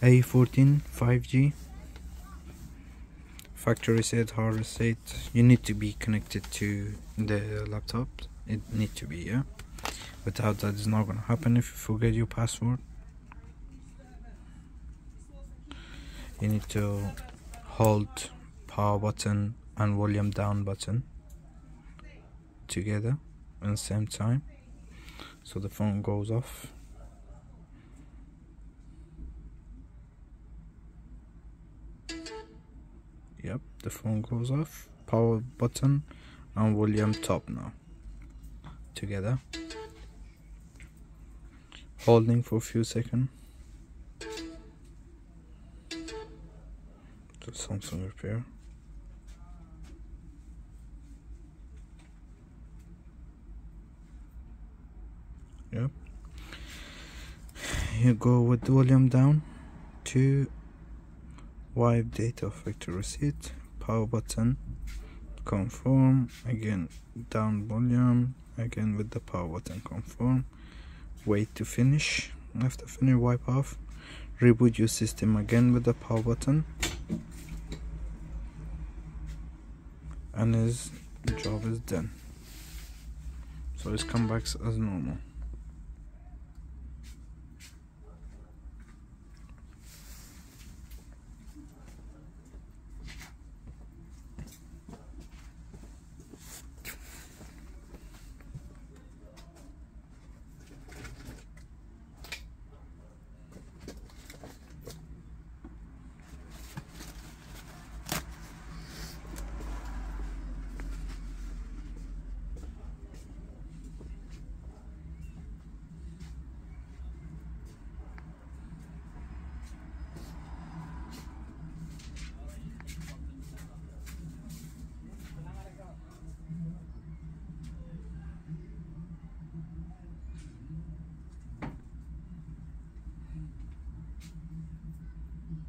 A14 5G factory reset hard reset you need to be connected to the laptop. It need to be yeah. Without that it's not gonna happen if you forget your password? You need to hold power button and volume down button together at the same time. So the phone goes off yep the phone goes off. Power button and volume top now together. Holding for a few seconds. To something repair. Yep. You go with volume down to wipe data factory reset power button confirm again down volume again with the power button confirm wait to finish after finish wipe off reboot your system again with the power button and his job is done. So it's come back as normal